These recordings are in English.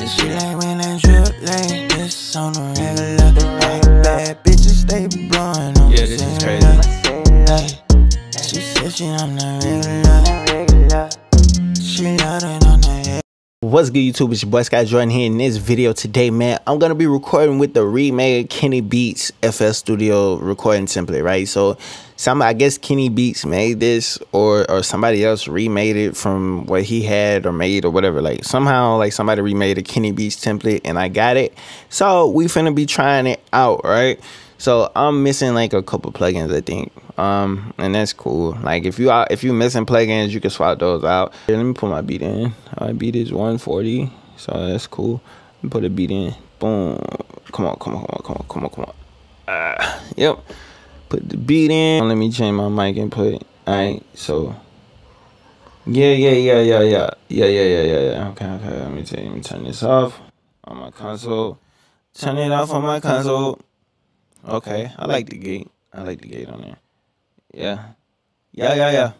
She like when I drip like this on the regular. Like bad bitches stay blowing on Yeah, this is crazy. Like, she said she on the regular. She loaded on the head. What's good YouTube? It's your boy Sky Jordxn here in this video today, man. I'm gonna be recording with the remade Kenny Beats FL Studio recording template, right? So some I guess Kenny Beats made this or or somebody else remade it from what he had or made or whatever. Like somehow like somebody remade a Kenny Beats template and I got it. So we finna be trying it out, right? So I'm missing like a couple plugins, I think. Um, and that's cool. Like if you are if you missing plugins, you can swap those out. Here, let me put my beat in. My beat is 140, so that's cool. Put a beat in. Boom. Come on, come on, come on, come on, come on, come on. Uh, yep. Put the beat in. Let me change my mic input. Alright, so yeah, yeah, yeah, yeah, yeah, yeah, yeah, yeah, yeah, yeah. Okay, okay. Let me take, let me turn this off on my console. Turn it off on my console. Okay, I like the gate. I like the gate on there. Yeah. Yeah, yeah, yeah.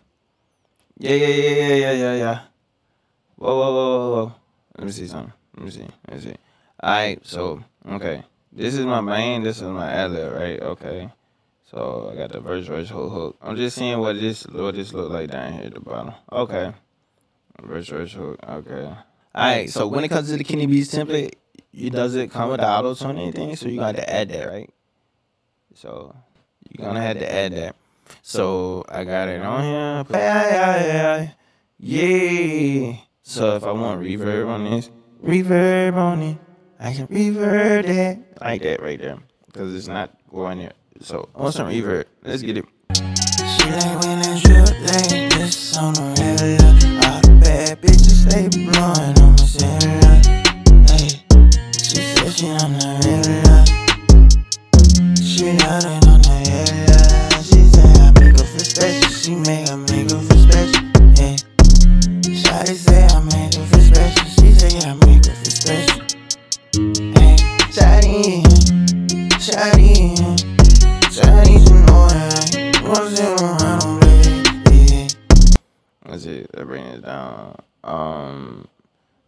Yeah, yeah, yeah, yeah, yeah, yeah, yeah. Whoa, whoa, whoa, whoa, whoa. Let me see something. Let me see. Let me see. Alright, so, okay. This is my main, this is my ad right? Okay. So I got the verse verse hook hook. I'm just seeing what this what this look like down here at the bottom. Okay. Verse hook. Okay. Alright, so when it comes to the Kenny Beats template, it does it come with the auto tune anything? So you got to add that, right? So you're gonna have to add that. So I got it on here. Yeah. So if I want reverb on this, reverb on it, I can reverb that like that right there because it's not going there. So oh, I want some reverb. Let's get it. She like when I drip like this on the regular. All the bad bitches stay blowing on my cellular. Hey, she said she on the regular. She loaded on the regular. She said I make her feel special. She make her make her feel special. Hey, Shawty Let's down. Um,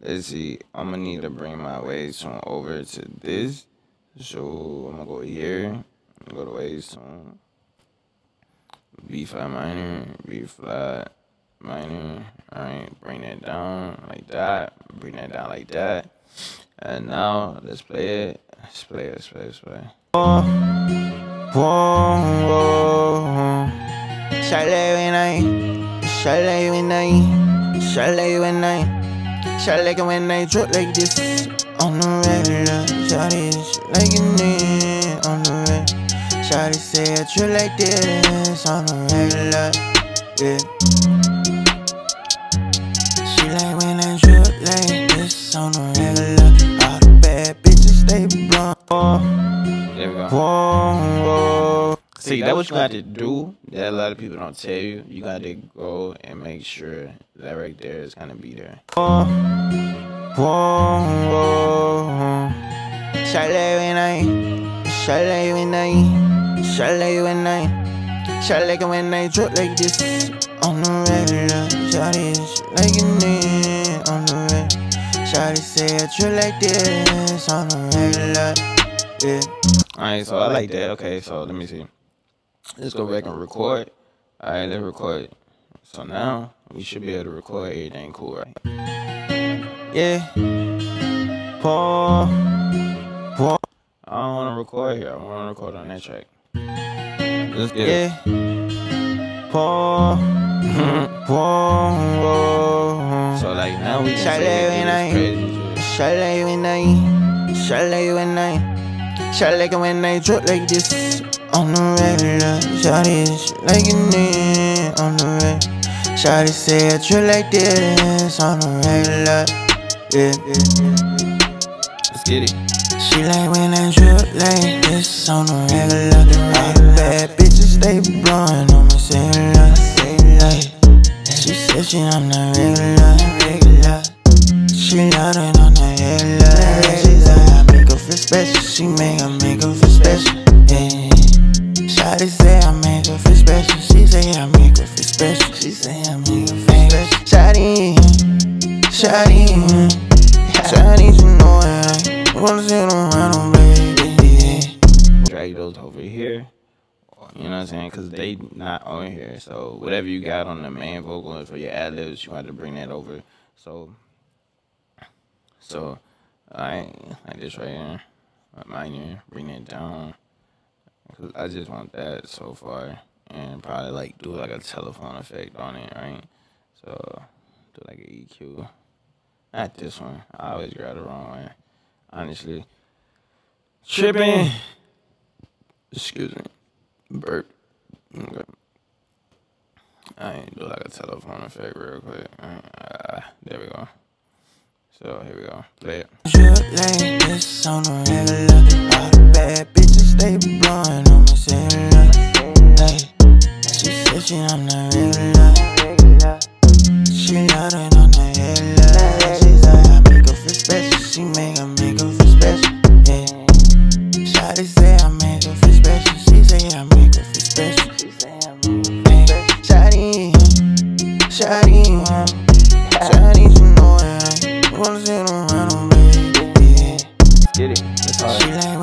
let's see. I'm gonna need to bring my Waves Tune over to this. So I'm gonna go here. Go to Waves Tune. B flat minor, B flat minor. Alright, bring that down like that. Bring that down like that. And now let's play it. Let's play. Let's play. Let's play. Whoa, whoa. Chalet when I, when I, chalet when I, chalet when I drip like this on the regular. Shawty, she like it on the regular. Shawty say I drip like this on the regular. Yeah. She like when I drip like this on the regular. All the bad bitches stay blonde. There we go. Whoa, whoa. See, that's what you got to do. That a lot of people don't tell you. You got to go and make sure that right there is gonna be there. Whoa, whoa, whoa. Like this on the regular. Shawty, she like it on the regular. Shawty say I drip like this on the regular. Yeah. Alright, so I like that. Okay, so let me see. Let's go back and record. Alright, let's record. So now we should be able to record everything cool, right? Yeah. Paul. Paul. I don't want to record here. I want to record on that track. Let's get yeah. it. Paul. Paul. So like now we can say it, it's crazy. When I, chalet when I. Shawty like when I drip like this on the regular. Shawty, like it on the regular. Shawty say I drip like this on the regular. Yeah. Let's get it. She like when I drip like this on the regular. All the bad bitches stay blowing on my cellular. Hey, she said she on the regular. Say I make her feel special. She say I make her feel special. Shawty, Shawty, Shawty, you know Wanna see them run on, oh, baby. Drag those over here. You know what I'm saying? Because they not on here. So whatever you got on the main vocal for your ad libs, you want to bring that over. So, so I like this right here, mine here, bring it down. Cause I just want that so far, and probably like do like a telephone effect on it, right? So do like an EQ. Not this one. I always grab the wrong one. Honestly, tripping. Excuse me burp. Okay. I ain't do like a telephone effect real quick. Uh, there we go. So here we go. Play it. Baby. Yeah. Get it. That's hard. She like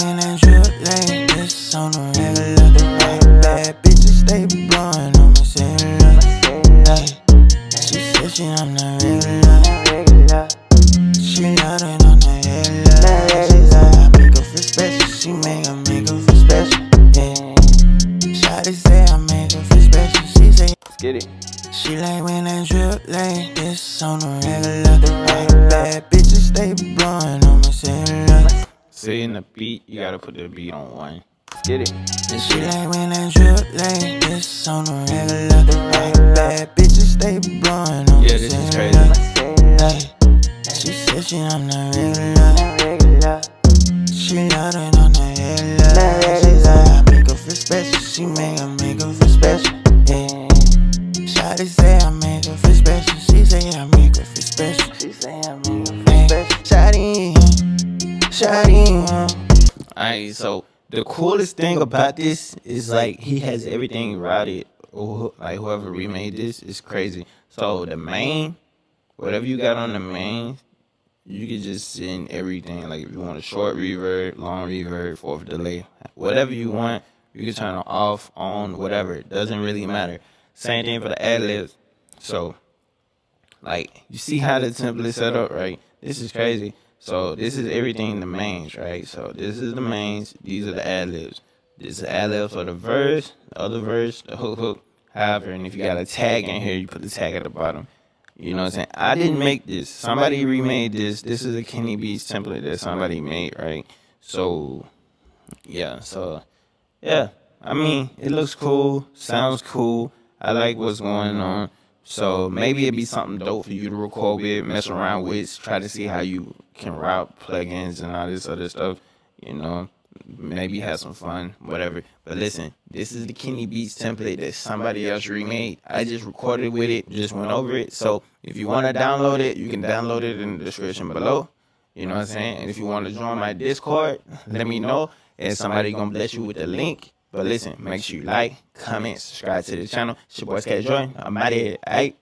See in the beat, you gotta put the beat on one. Get it. And she like when I drip like this on the regular. Like bad bitches stay blowing on Yeah, this is cellular. Like, she said she on the regular. She nodding on the hella. She like I make her feel special. She make her make her feel special. Yeah. Shawty say I the coolest thing about this is like he has everything routed. Like whoever remade this is crazy. So the main, whatever you got on the main, you can just send everything. Like if you want a short reverb, long reverb, fourth delay, whatever you want, you can turn it off, on, whatever. It doesn't really matter. Same thing for the ad libs. So like you see how the template set up, right? This is crazy. So this is everything in the mains, right? So this is the mains. These are the ad libs. This is ad libs for the verse, the other verse, the hook, hook. However, and if you got a tag in here, you put the tag at the bottom. You know what I'm saying? I didn't make this. Somebody remade this. This is a Kenny Beats template that somebody made, right? So, yeah. So, yeah. I mean, it looks cool. Sounds cool. I like what's going on. So maybe it'd be something dope for you to record with, mess around with, try to see how you can route plugins and all this other stuff. You know, maybe have some fun, whatever. But listen, this is the Kenny Beats template that somebody else remade. I just recorded with it, just went over it. So if you want to download it, you can download it in the description below. You know what I'm saying? And if you want to join my Discord, let me know. And somebody gonna bless you with the link. But listen, make sure you like, comment, subscribe to the channel. It's your boy Scat Joy. I'm out of here.